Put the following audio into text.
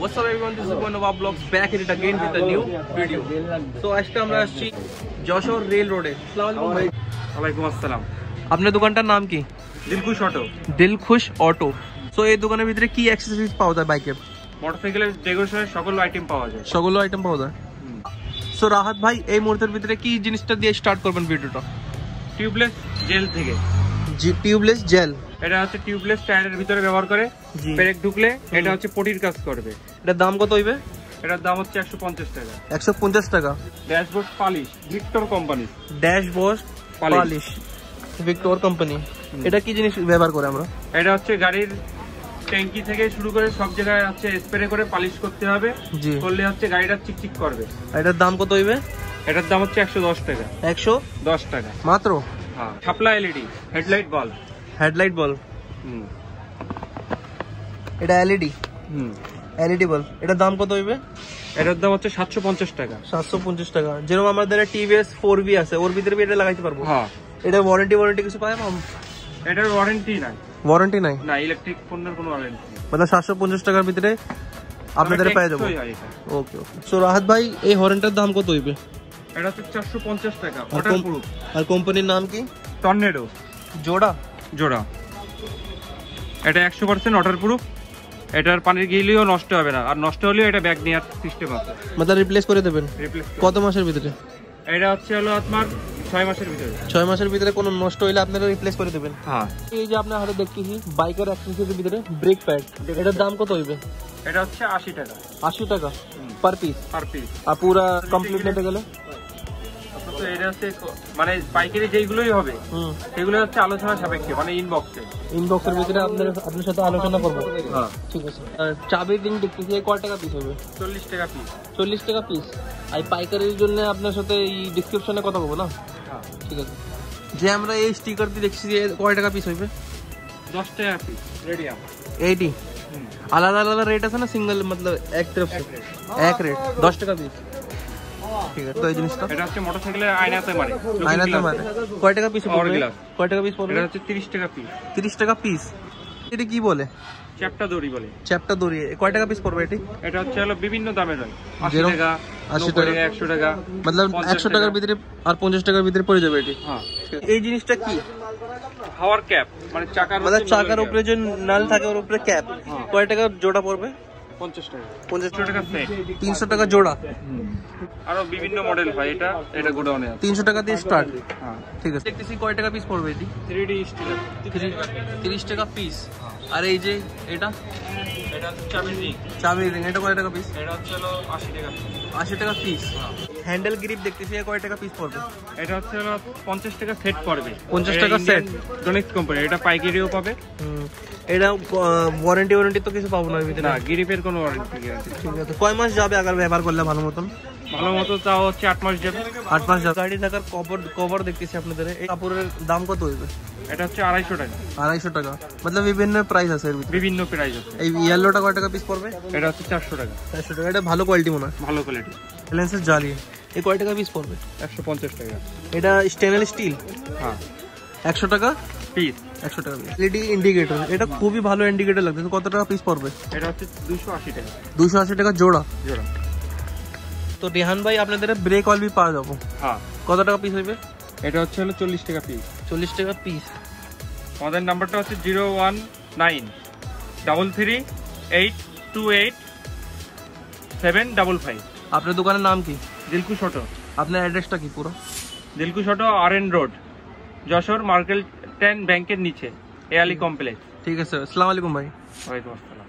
What's up everyone, this is our vlogs back at it again with a new video. So আজকে আমরা আসছি Jessore rail রোডে আসসালামু আলাইকুম ভাই। ওয়ালাইকুম আসসালাম। আপনার দোকানটার নাম কি? Dilkush auto. Dil Khush auto. So এই দোকানের ভিতরে কি অ্যাক্সেসরিজ পাওয়া যায় বাইকের মোটরসাইকেলের ডেকোরেশনের সকল আইটেম পাওয়া যায়। সকল আইটেম পাওয়া যায়। সো রাহাত ভাই এই মুহূর্তের ভিতরে কি জিনিসটা দিয়ে স্টার্ট করবেন ভিডিওটা টিউবলেস জেল থেকে। জি টিউবলেস জেল এটা হচ্ছে টিউবলেস টায়ারের ভিতরে ব্যবহার করে। জি। পেরেক ঢুকলে এটা হচ্ছে পটির কাজ করবে। এটার দাম কত হইবে? এটার দাম হচ্ছে একশো পঞ্চাশ টাকা। একশো পঞ্চাশ টাকা? Dashboard polish Victor company. Dash বস Polish। পালিশ। Victor company. এটা কি জিনিস ব্যবহার করে আমরা? এটা হচ্ছে গাড়ির ট্যাঙ্কি থেকে শুরু করে সব জায়গায় হচ্ছে স্প্রে করে পালিশ করতে হবে। করলে হচ্ছে গাড়িটা চিকচিক করবে। এটার দাম কত হইবে? এটার দাম হচ্ছে একশো দশ টাকা। একশো? দশ টাকা। মাত্র? হ্যাঁ। ছাপলা LED headlight bulb. Headlight bulb. হুম। এটা এলইডি। হুম। এলইডি বল। এটার দাম কত হইবে? এটার দাম হচ্ছে সাতশো পঞ্চাশ টাকা। সাতশো পঞ্চাশ টাকা। যেরকম আমাদের টিভিএস ফোর বি আছে ওর ভিতরে এটা লাগাইতে পারব? হ্যাঁ। এটা ওয়ারেন্টি ওয়ারেন্টি কিছু পাই এটার ওয়ারেন্টি নাই। ওয়ারেন্টি নাই? না ইলেকট্রিক পণ্যের কোনো ওয়ারেন্টি মানে সাতশো পঞ্চাশ টাকার ভিতরে আপনাদের পেয়ে যাব। ওকে ওকে সো রাহাত ভাই এই হরেনটার দাম কত হইবে? এটা হচ্ছে চারশো পঞ্চাশ টাকা আর কোম্পানির নাম কি? টর্নেডো জোড়া? জোড়া। এটা একশো পার্সেন্ট ওয়াটার প্রুফ এটার পানির গিলেও নষ্ট হবে না। আর নষ্ট হলেও এটা ব্যাগ নেওয়ার সিস্টেম আছে। মানে রিপ্লেস করে দেবেন? রিপ্লেস কত মাসের ভিতরে? এটা হচ্ছে হলো আপনার ছয় মাসের ভিতরে। ছয় মাসের ভিতরে কোনো নষ্ট হইলে আপনারা রিপ্লেস করে দেবেন? হ্যাঁ। এই যে আপনার হাতে দেখতেছি বাইকের অ্যাক্সেসরিজের ভিতরে ব্রেক প্যাড এটার দাম কত হইবে? এটা হচ্ছে আশি টাকা। আশি টাকা পার পিস পার পিস আর পুরা কমপ্লিট নিতে গেলে? এটা হচ্ছে মানে পাইকারি যেইগুলোই হবে সেগুলো হচ্ছে আলোচনা সাপেক্ষে মানে ইনবক্সে ইনবক্সের ভিতরে আপনার আপনার সাথে আলোচনা করব। হ্যাঁ। ঠিক আছে। কয় টাকা পিস হবে? চল্লিশ টাকা পিস চল্লিশ টাকা পিস আর পাইকারির আপনার সাথে এই কথা বলব না? হ্যাঁ। ঠিক আছে। যে আমরা এই স্টিকার দিয়ে দেখছি কয় টাকা পিস হইবে? দশ টাকা পিস রেডি আলাদা আলাদা রেট আছে না? সিঙ্গেল মতলব এক এক রেট দশ টাকা পিস ঠিক আছে তো এই জিনিসটা এটা হচ্ছে মোটরসাইকেলের আয়নাতে মারে আয়নাতে মারে কয় টাকা পিস Power পড়বে glass। কয় টাকা পিস পড়বে এটা হচ্ছে তিরিশ টাকা পিস তিরিশ টাকা পিস এটা কি বলে চ্যাপটা দড়ি বলে চ্যাপটা দড়িয়ে কয় টাকা পিস পড়বে এটি এটা হচ্ছে হলো বিভিন্ন দামের হয় আশি যেরকম টাকা 80 আশি টাকা। টাকা একশো টাকা मतलब 50 একশো টাকার ভিতরে আর পঞ্চাশ টাকার ভিতরে পড়ে যাবে এটি হ্যাঁ এই জিনিসটা কি হাওয়ার ক্যাপ মানে চাকার মানে হচ্ছে চাকার নলের উপরে যে নাল থাকে ওর উপরে ক্যাপ হ্যাঁ। কয় টাকা জোড়া পড়বে cap। পঞ্চাশ টাকা। পঞ্চাশ টাকা সেট তিনশো টাকা জোড়া। আরও বিভিন্ন মডেল হয় এটা এটা গোডাউনে আছে। তিনশো টাকা দিয়ে স্টার্ট হ্যাঁ। ঠিক আছে। দেখতেছি কয় টাকা পিস পড়বে এটি? থ্রি ডি স্টিল তিরিশ টাকা পিস আর এই যে এটা? এটা হচ্ছে চাবি রিং চাবি রিং এটা কয় টাকা পিস এটা হচ্ছে হলো আশি টাকা। আশি টাকা পিস হ্যান্ডেল গ্রিপ দেখতেছি কয় টাকা পিস পড়বে? এটা হচ্ছে হলো টাকা সেট পড়বে। 50 টাকা? ডোনেক্স কোম্পানি এটা পাইকারিও পাবে। এটা ওয়ারেন্টি ওয়ারেন্টি তো কিছু পাবো না এর ভিতরে? না গিরিপের কোনো ওয়ারেন্টি ঠিক আছে কয় মাস যাবে আগার ব্যবহার করলে ভালো মতন? ভালো মতো তাও হচ্ছে আট মাস যাবে। আট মাস যাবে। গাড়ি টাকার কভার কভার দেখতেছি আপনাদের এই কাপড়ের দাম কত হইবে? এটা হচ্ছে আড়াইশো টাকা। আড়াইশো টাকা। মতলব বিভিন্ন প্রাইস আছে বিভিন্ন প্রাইস আছে। এই ইয়েলোটা কয় টাকা পিস পড়বে? এটা হচ্ছে চারশো টাকা চারশো টাকা এটা ভালো কোয়ালিটি মনে হয়। ভালো কোয়ালিটি লেন্সের জালি এই কয় টাকা পিস পড়বে? একশো পঞ্চাশ টাকা। এটা স্টেনলেস স্টিল হ্যাঁ। একশো টাকা পিস একশো টাকা এলইডি ইন্ডিকেটর এটা খুবই ভালো ইন্ডিকেটর লাগছে কত টাকা পিস পড়বে? এটা হচ্ছে দুশো আশি টাকা। দুশো আশি টাকা জোড়া। জোড়া। তো রেহান ভাই আপনাদের ব্রেক অয়েল বি পাওয়া যাব। হ্যাঁ। কত টাকা পিস হইবে? এটা হচ্ছে হলো চল্লিশ টাকা পিস চল্লিশ টাকা পিস আমাদের নাম্বারটা হচ্ছে zero one nine. Double three eight two eight seven double five. আপনার দোকানের নাম কি? দিলকু শটো। আপনার অ্যাড্রেসটা কি পুরো? দিলকু অটো আর এন রোড যশোর মার্কেল টেন ব্যাংকের নিচে এয়ালি কমপ্লেক্স। ঠিক আছে আসসালামু আলাইকুম ভাই। ওয়ালাইকুম আসসালাম।